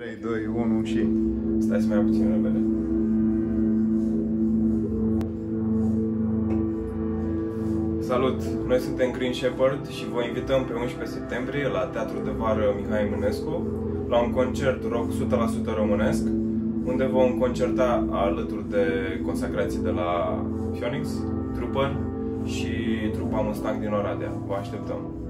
3, 2, 1 și... Stați să mai puțin repede. Salut! Noi suntem Green Shepherd și vă invităm pe 11 septembrie la Teatrul de Vară Mihai Eminescu la un concert rock 100% românesc unde vom concerta alături de consacrații de la Phoenix, Trooper și trupa Mustang din Oradea. Vă așteptăm!